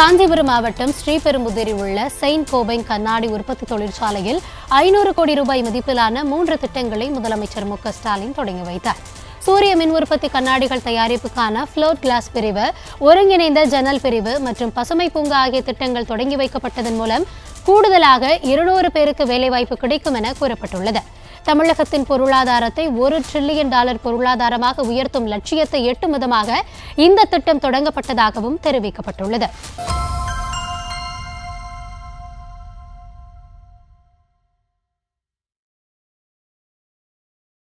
காஞ்சிபுரம் மாவட்டம் ஸ்ரீபெரும்புதூரில் உள்ள Saint Gobain கண்ணாடி உற்பத்தி தொழிற்சாலையில் ஐநூறு கோடி ரூபாய் மதிப்பிலான மூன்று திட்டங்களை முதலமைச்சர் மு ஸ்டாலின் தொடங்கி வைத்தார். சூரிய மின் உற்பத்தி கண்ணாடிகள் தயாரிப்புக்கான ஃப்ளோட் கிளாஸ் பிரிவு ஒருங்கிணைந்த ஜன்னல் பிரிவு மற்றும் பசுமை பூங்கா ஆகிய திட்டங்கள் தொடங்கி வைக்கப்பட்டதன் மூலம் கூடுதலாக இருநூறு பேருக்கு வேலைவாய்ப்பு கிடைக்கும் என கூறப்பட்டுள்ளது. தமிழகத்தின் பொருளாதாரத்தை ஒரு டிரில்லியன் டாலர் பொருளாதாரமாக உயர்த்தும் லட்சியத்தை எட்டும் விதமாக இந்த திட்டம் தொடங்கப்பட்டதாகவும் தெரிவிக்கப்பட்டுள்ளது.